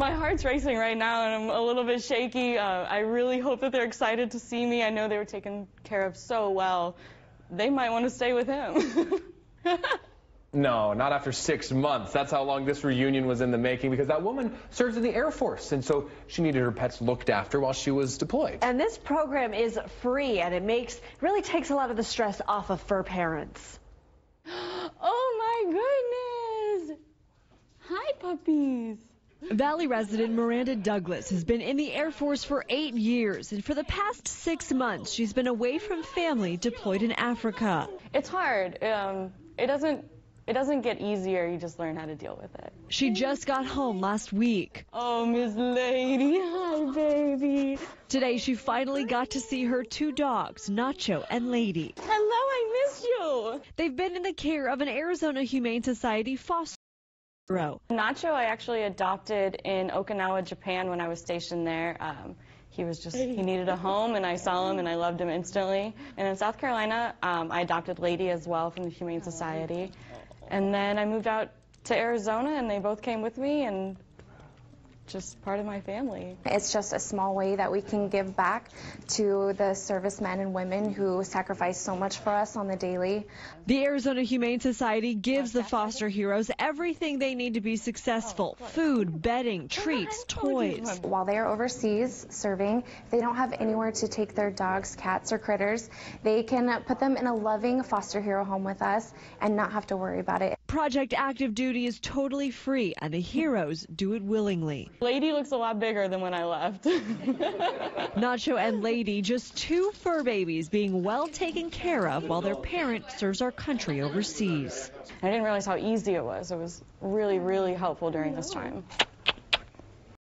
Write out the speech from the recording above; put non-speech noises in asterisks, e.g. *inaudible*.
my heart's racing right now, and I'm a little bit shaky. Uh, I really hope that they're excited to see me. I know they were taken care of so well. They might want to stay with him. *laughs* No, not after six months. That's how long this reunion was in the making because that woman serves in the Air Force, and so she needed her pets looked after while she was deployed. And this program is free, and it makes really takes a lot of the stress off of fur parents. *gasps* oh my goodness! Hi, puppies. Valley resident Miranda Douglas has been in the Air Force for eight years, and for the past six months, she's been away from family deployed in Africa. It's hard. Um, it doesn't it doesn't get easier, you just learn how to deal with it. She just got home last week. Oh, Miss Lady, hi, baby. Today, she finally got to see her two dogs, Nacho and Lady. Hello, I miss you. They've been in the care of an Arizona Humane Society foster hero. Nacho, I actually adopted in Okinawa, Japan when I was stationed there. Um, he was just, he needed a home, and I saw him, and I loved him instantly. And in South Carolina, um, I adopted Lady as well from the Humane Society. And then I moved out to Arizona, and they both came with me, and just part of my family. It's just a small way that we can give back to the servicemen and women who sacrifice so much for us on the daily. The Arizona Humane Society gives the foster heroes everything they need to be successful food, bedding, treats, toys. While they are overseas serving, if they don't have anywhere to take their dogs, cats, or critters, they can put them in a loving foster hero home with us and not have to worry about it. Project Active Duty is totally free, and the heroes do it willingly. Lady looks a lot bigger than when I left. *laughs* Nacho and Lady, just two fur babies being well taken care of while their parent serves our country overseas. I didn't realize how easy it was. It was really, really helpful during this time.